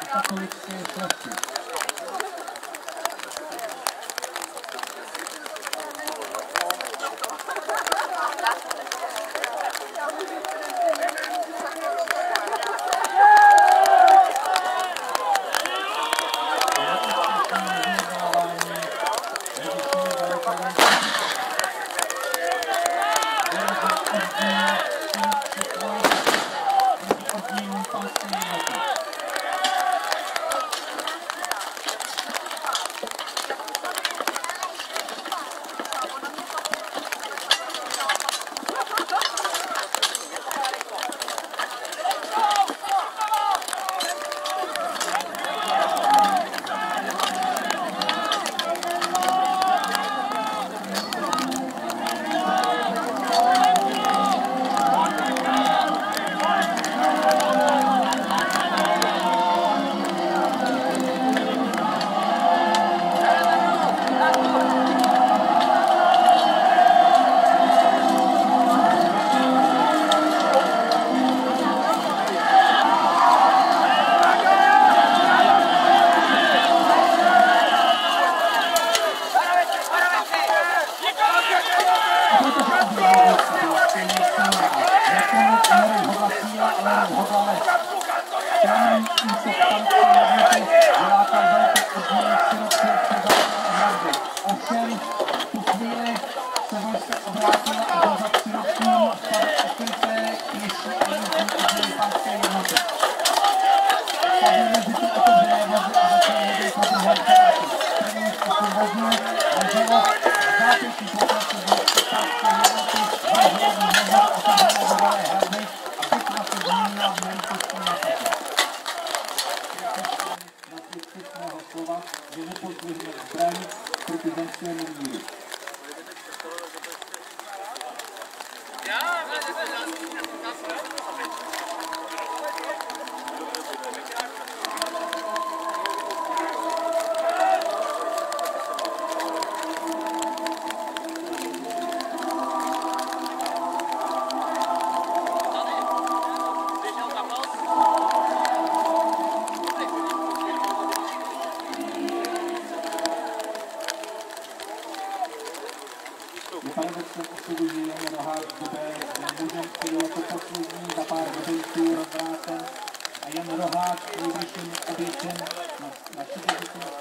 A katolické 应用方式。Zemskému míru. Paradoxem osudu, že Jan Roháč Dubé je mužem, který jako poslední za pár hodinů rozvrácen a Jan Roháč nejbližším obětěm na, na 40.